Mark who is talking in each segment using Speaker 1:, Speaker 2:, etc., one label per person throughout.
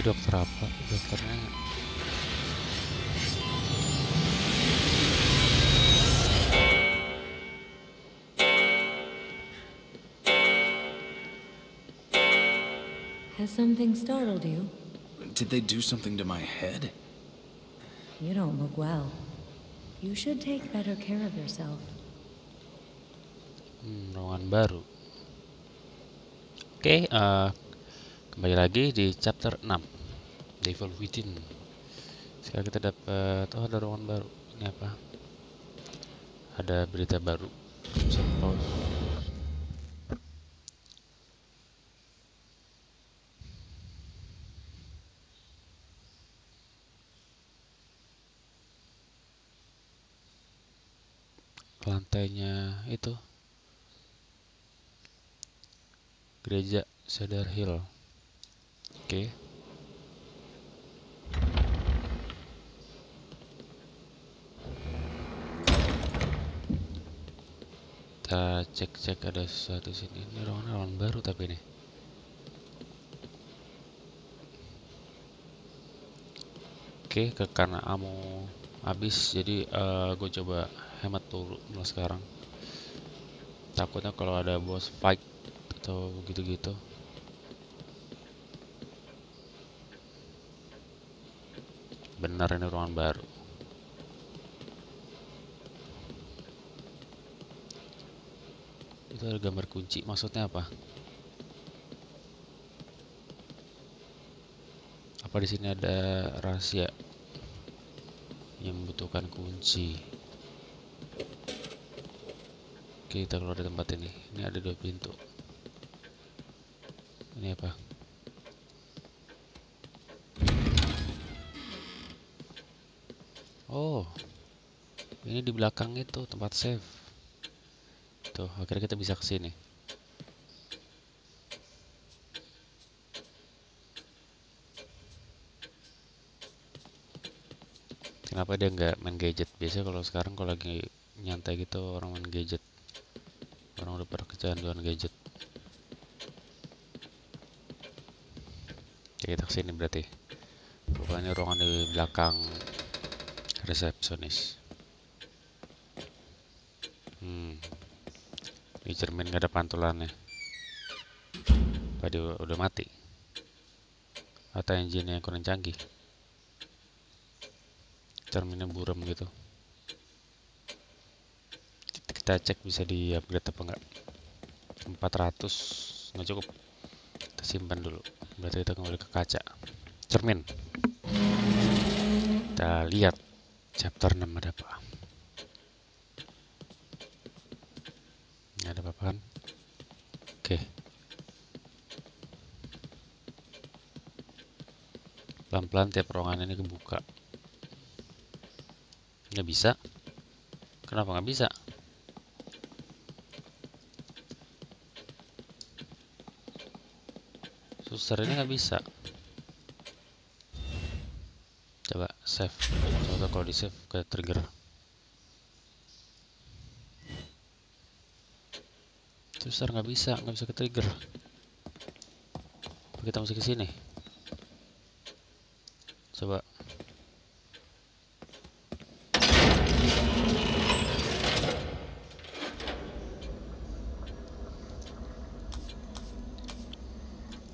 Speaker 1: itu dokter apa dokternya
Speaker 2: Has something startled you?
Speaker 3: Did they do something to my head?
Speaker 2: You don't look well. You should take better care of yourself.
Speaker 1: Hmm, ruangan baru. Oke, eh, kembali lagi di chapter 6 Devil Within. Sekarang kita dapat oh ada ruangan baru. Ini apa? Ada berita baru. Lantainya itu gereja Cedar Hill. Oke. Kita cek-cek ada sesuatu sini. Ini ruangan ruangan baru tapi nih. Oke, ke karena amo habis jadi gue coba hemat dulu mulai sekarang. Takutnya kalau ada boss fight atau gitu-gitu benar ini ruangan baru itu ada gambar kunci. Maksudnya apa? Apa di sini ada rahasia yang membutuhkan kunci? Oke, kita keluar dari tempat ini. Ini ada dua pintu. Ini apa? Oh ini di belakang itu tempat save tuh akhirnya kita bisa ke sini kenapa dia nggak main gadget? Biasanya kalau sekarang kalau lagi nyantai gitu orang main gadget. Orang udah pada kecanduan gadget. Ya kita ke sini berarti. Rupanya ruangan di belakang resepsionis. Hmm di cermin gak ada pantulannya. Apa dia udah mati. Atau engine yang kurang canggih. Cerminnya buram gitu. Kita cek bisa di upgrade apa enggak 400 nggak cukup. Kita simpan dulu. Berarti kita kembali ke kaca. Cermin kita lihat chapter 6 ada apa nggak ada apa-apa kan oke. Pelan-pelan tiap ruangan ini kebuka. Nggak bisa? Kenapa nggak bisa? Suster ini nggak bisa. Coba save. Coba kalau di save ke trigger suster nggak bisa nggak bisa ke trigger kita mesti ke sini. Coba.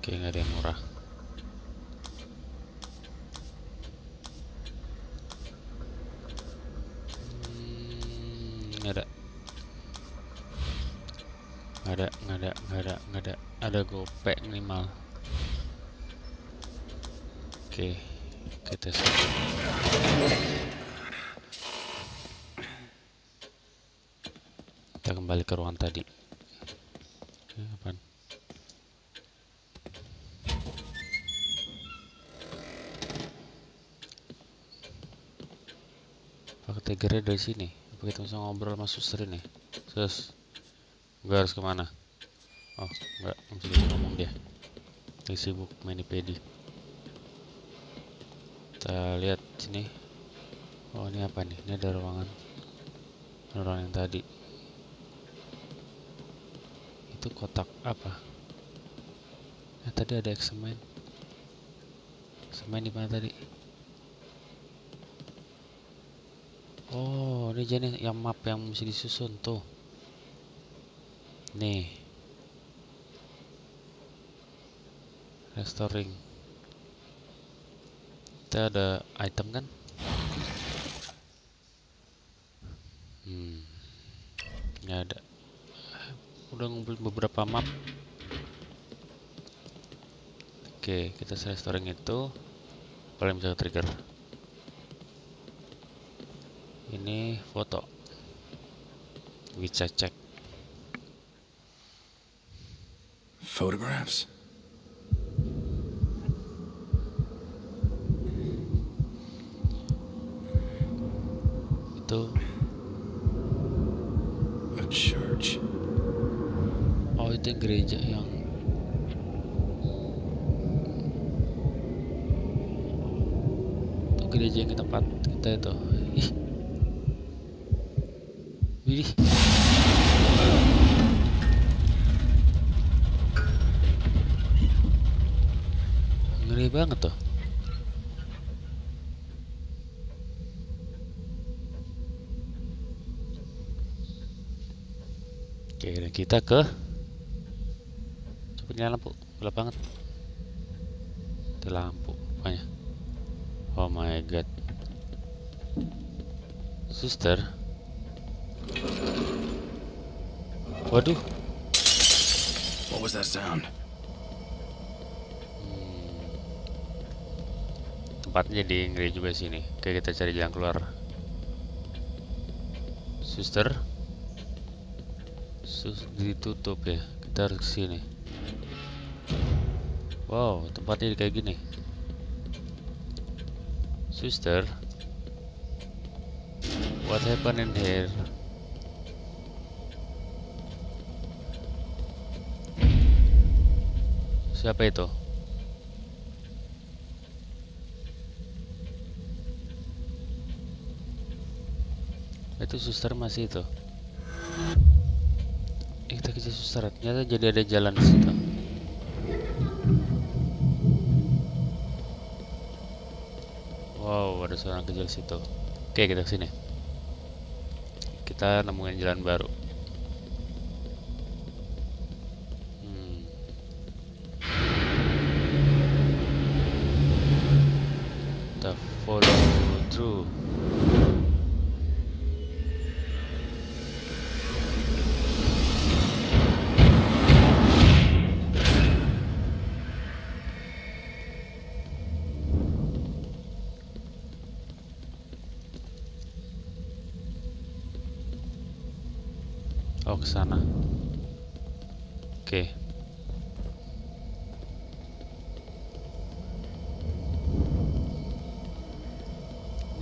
Speaker 1: Oke, nggak ada yang murah. Hmm, nggak ada. Nggak ada, nggak ada, nggak ada, nggak ada. Gopek minimal. Oke, kita. Kita kembali ke ruangan tadi. Apaan? Tigernya dari sini. Apa kita bisa ngobrol sama suster ini? Sus, gue harus ke mana? Oh, enggak, masih bisa ngomong dia. Lagi sibuk main IPD. Kita lihat sini. Oh, ini apa nih? Ini ada ruangan. Ruangan yang tadi. Itu kotak apa? Ya, tadi ada eksemen. Sama di mana tadi? Oh, ini jadi yang map yang mesti disusun tuh. Nih. Restoring. Kita ada item kan? Hmm. Nggak ada. Udah ngumpulin beberapa map. Oke, kita restoring itu paling bisa trigger. Ini foto. Bisa cek.
Speaker 3: Photographs?
Speaker 1: Itu
Speaker 3: A church.
Speaker 1: oh itu gereja yang itu gereja yang tempat kita itu. Ih. Widih. Ngeri banget tuh. Dan kita ke Coba nyala lampu, gelap banget. Itu lampu rupanya. Oh my god. Suster. Waduh,
Speaker 3: What was that sound?
Speaker 1: tempatnya jadi ngeri juga sini. Oke, kita cari jalan keluar. Suster. Sus ditutup ya. Kita harus sini. Wow, tempatnya kayak gini. Suster. What happened in here? Siapa itu? Itu suster masih itu. Ternyata jadi ada jalan situ. Wow, ada seorang kecil situ. Oke, kita ke sini. Kita nemuin jalan baru.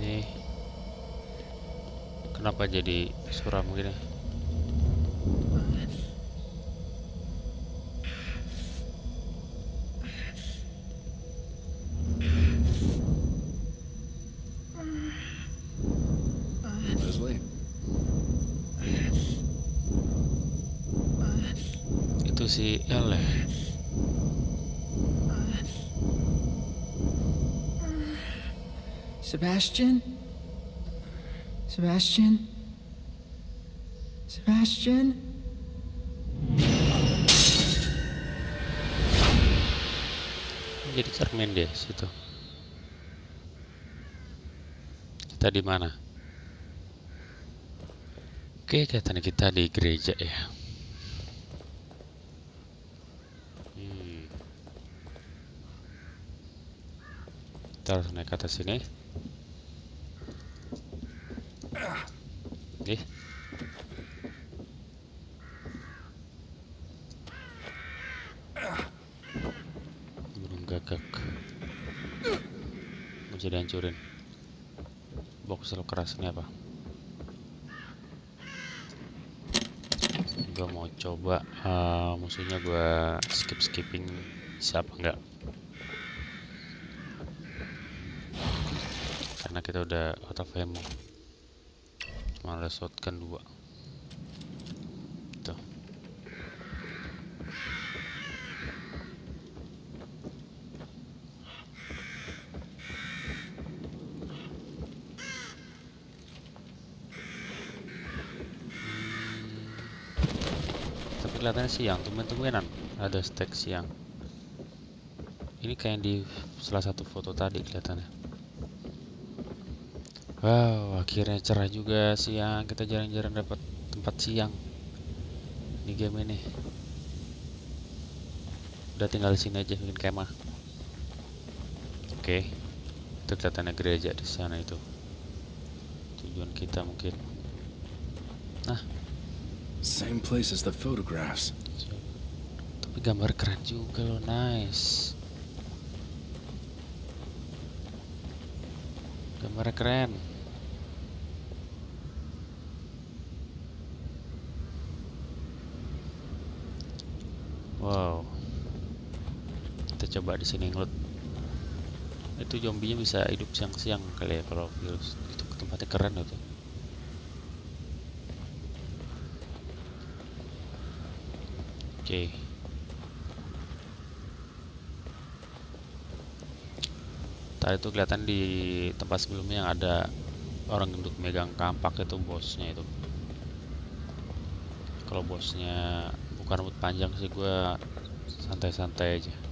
Speaker 1: Nih. Kenapa jadi suram gini?
Speaker 4: Sebastian? Sebastian? Sebastian?
Speaker 1: Jadi cermin dia situ. Kita di mana? Oke, kelihatannya kita di gereja ya. Hmm. Kita harus naik ke atas sini. Nih. Burung gagak. Mau jadi hancurin. Box keras ini apa? Gua mau coba eh, musuhnya gua skip skipping bisa apa enggak? Karena kita udah out of malah shotgun dua. Tuh. Hmm. tapi kelihatannya siang tumben-tumbenan ada stek siang. Ini kayak di salah satu foto tadi kelihatannya wow akhirnya cerah juga siang. Kita jarang-jarang dapat tempat siang di game ini. Udah tinggal di sini aja bikin kemah. Oke itu kelihatannya gereja di sana itu. Tujuan kita mungkin.
Speaker 3: Same place as the photographs.
Speaker 1: tapi gambar keren juga loh nice. Gambarnya keren wow kita coba di sini ngelut. Itu zombinya bisa hidup siang-siang kali ya kalau virus. Itu tempatnya keren itu. Oke. Tadi itu kelihatan di tempat sebelumnya yang ada orang gendut megang kampak itu bosnya itu. Kalau bosnya bukan rambut panjang sih gue santai-santai aja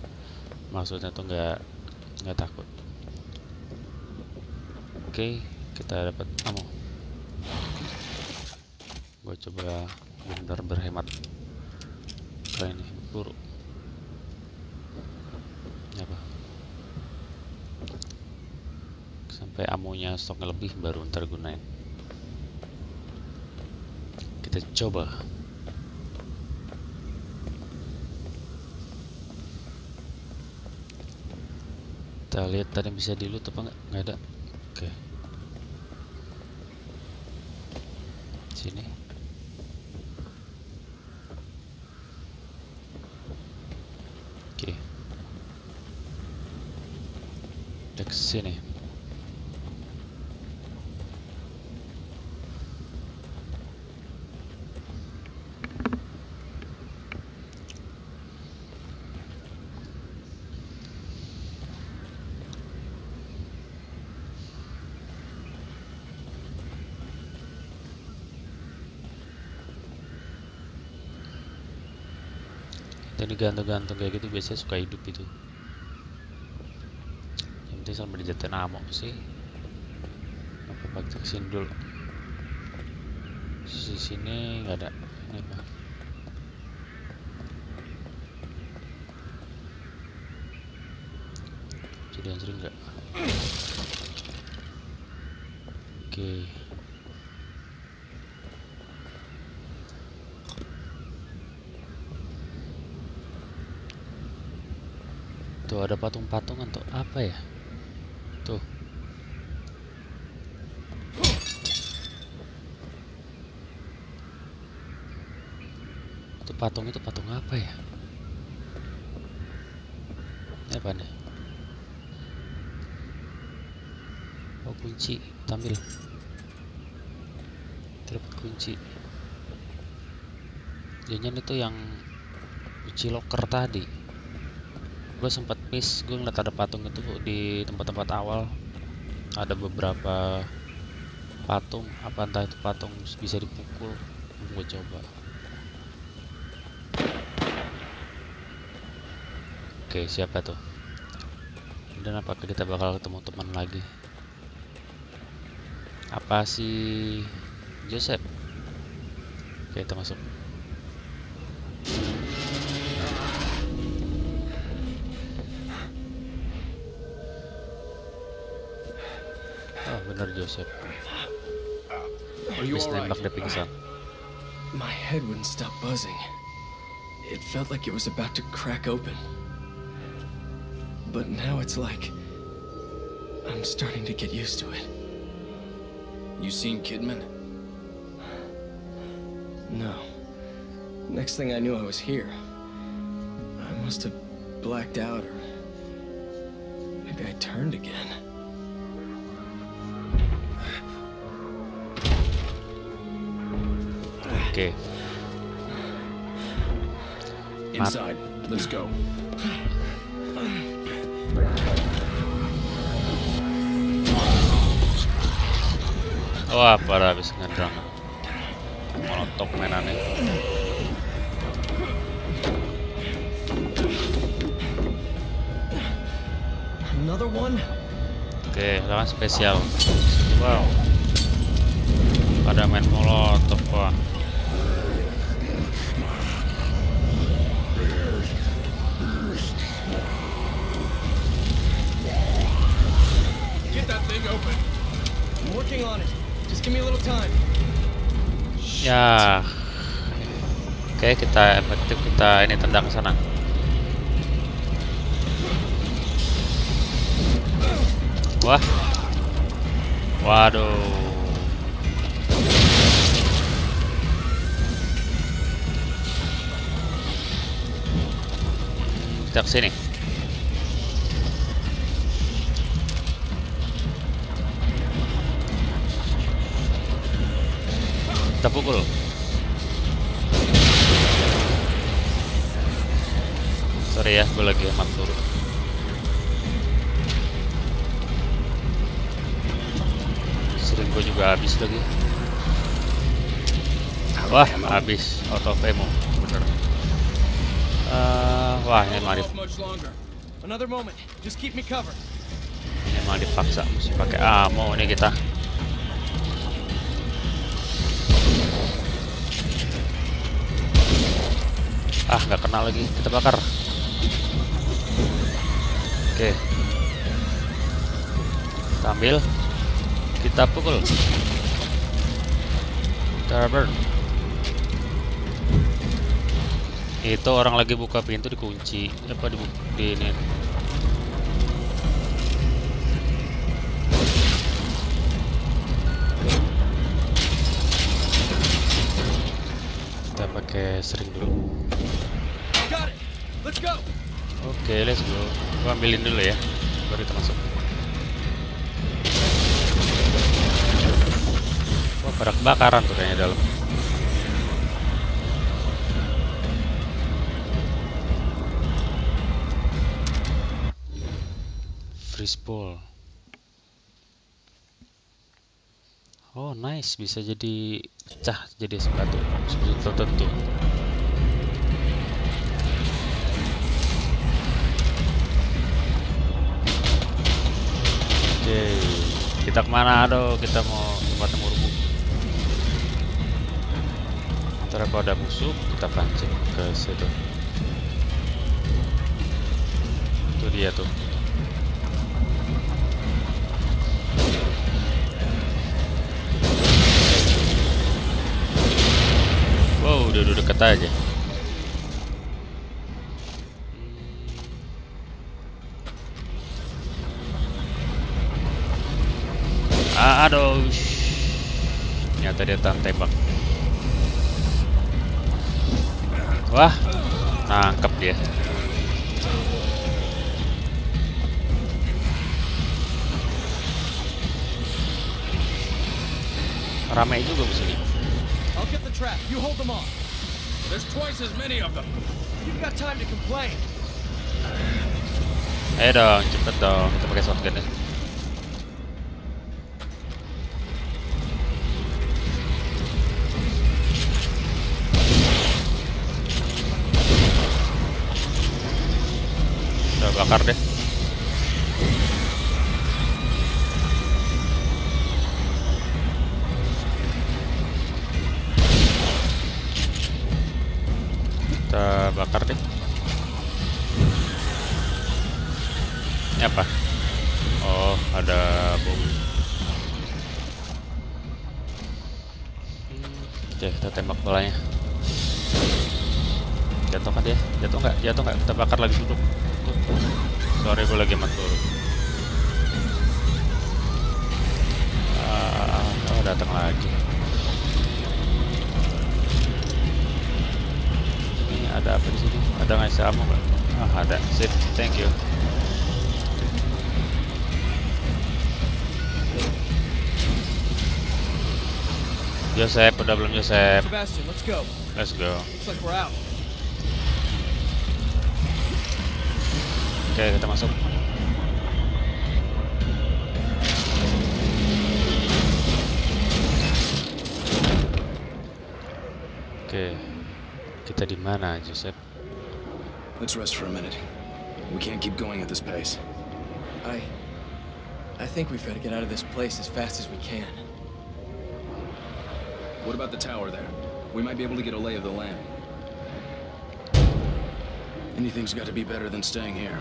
Speaker 1: maksudnya tuh nggak nggak takut. Oke kita dapat ammo. Gue coba benar berhemat. Kali ini? Buru Ini apa? Sampai amonya stoknya lebih baru ntar gunain. Kita coba kita lihat tadi bisa di loot apa nggak? Nggak ada. Oke. Sini. Oke. Ke sini dan digantung-gantung kayak gitu biasanya suka hidup itu yang penting sama dijatuhin ammo sih. Apa pakai ke sini dulu? Sisi sini nggak ada. Ini apa? Jadi anjir nggak oke Patung-patungan tuh apa ya? Tuh. Itu patung itu patung apa ya? Ini apa nih? Oh kunci, kita ambil. Kita dapat kunci. Jangan itu yang kunci locker tadi gue sempat miss gue ngeliat ada patung itu di tempat-tempat awal. Ada beberapa patung apa entah itu patung bisa dipukul. Gue coba. Oke siapa tuh? Dan apakah kita bakal ketemu teman lagi? Apa sih Joseph? Oke kita masuk Joseph
Speaker 3: Are you
Speaker 1: Habis
Speaker 3: alright?
Speaker 1: pingsan
Speaker 3: My head wouldn't stop buzzing. It felt like it was about to crack open. But now it's like I'm starting to get used to it. You seen Kidman? No. Next thing I knew, I was here. I must have blacked out, or maybe I turned again.
Speaker 1: Oke. Okay.
Speaker 3: Inside. Let's go.
Speaker 1: Wah, parah habis ngedrang. Molotov mainannya.
Speaker 3: Another one.
Speaker 1: Oke, okay, lawan spesial. Wow. Pada main molotov wah. Ya. Oke, kita efektif kita ini tendang ke sana. Wah. Waduh. Kita ke sini. Kita pukul. Sorry ya, gue lagi hemat dulu. Sering gue juga habis lagi. Wah, habis auto ammo, bener. Eh, wah, ini
Speaker 3: covered.
Speaker 1: ini mah dipaksa mesti pakai ammo nih kita. Ah, nggak kena lagi. Kita bakar. Oke. Kita ambil. Kita pukul. Kita. Itu orang lagi buka pintu dikunci. Apa di, di ini? Ambilin dulu ya. Baru kita masuk. Wah, pada kebakaran tuh kayaknya dalam. Freeze ball. Oh, nice. Bisa jadi pecah jadi sepatu. Seperti tertentu. Kita ke mana? Aduh, kita mau tempat temu rubuh. Ntar kalau ada musuh, kita pancing ke situ. Itu dia tuh. Wow, udah udah deket aja. Ah, aduh. Ternyata dia tahan tembak. Wah, nangkep dia. Ramai juga di sini.
Speaker 3: I'll get the trap. You hold them off.
Speaker 4: There's twice as many of them.
Speaker 3: You've got time to complain.
Speaker 1: Ayo dong, cepet dong. Kita pakai shotgun ya. Bakar deh. Kita bakar deh. Ini apa? Oh, ada bom. Oke, kita tembak bolanya. Jatuh kan dia? Jatuh nggak? Jatuh nggak? Kita bakar lagi duduk. Sorry, gue lagi mat dulu. Ah, oh, datang lagi. Ini ada apa di sini? Ada ngasih ammo nggak? Ah, ada. Sip, thank you. Joseph, udah belum Joseph?
Speaker 3: Sebastian, let's go.
Speaker 1: Let's go.
Speaker 3: Looks like we're out.
Speaker 1: Oke, kita masuk. Oke, kita di mana, Joseph?
Speaker 4: Let's rest for a minute. We can't keep going at this pace.
Speaker 3: I... I think we've got to get out of this place as fast as we can.
Speaker 4: What about the tower there? We might be able to get a lay of the land. Anything's got to be better than staying here.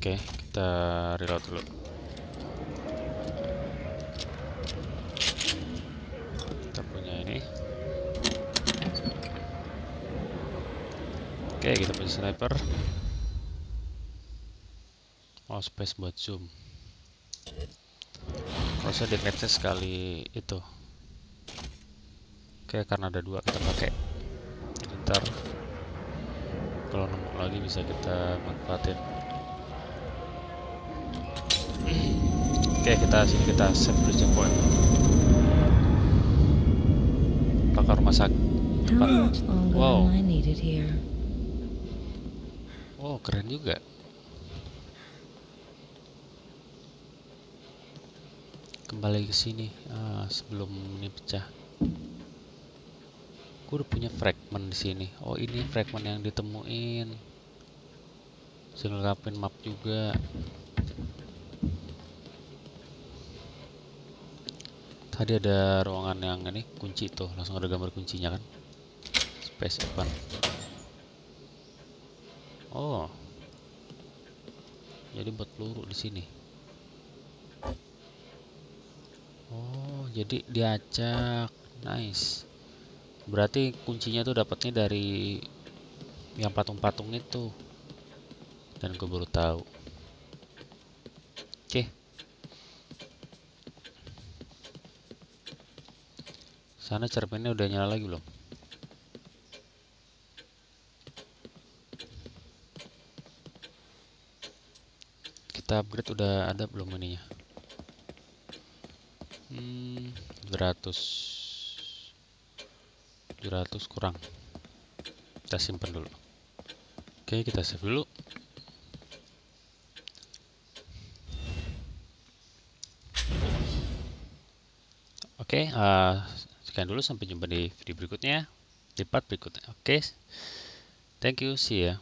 Speaker 1: Oke, kita reload dulu. Kita punya ini. Oke, kita punya sniper. Oh, space buat zoom. Kalau saya sekali itu. Oke, karena ada dua kita pakai. Ntar kalau nemu lagi bisa kita manfaatin. Oke, kita sini kita save dulu checkpoint. Bakar rumah sakit. Wow. Oh, keren juga. Kembali ke sini ah, sebelum ini pecah. Gue udah punya fragment di sini. Oh, ini fragment yang ditemuin. Ngelengkapin map juga. Tadi ada ruangan yang ini kunci tuh, langsung ada gambar kuncinya kan. Space open. Oh. Jadi buat peluru di sini. Oh, jadi diacak. Nice. Berarti kuncinya tuh dapatnya dari yang patung-patung itu. Dan gue baru tahu. Oke. Sana cerminnya udah nyala lagi belum? Kita upgrade udah ada belum ininya? Hmm, 200 200 kurang. Kita simpan dulu. Oke, kita save dulu. Oke, eh, sekian dulu sampai jumpa di video berikutnya, di part berikutnya. Oke, thank you, see ya.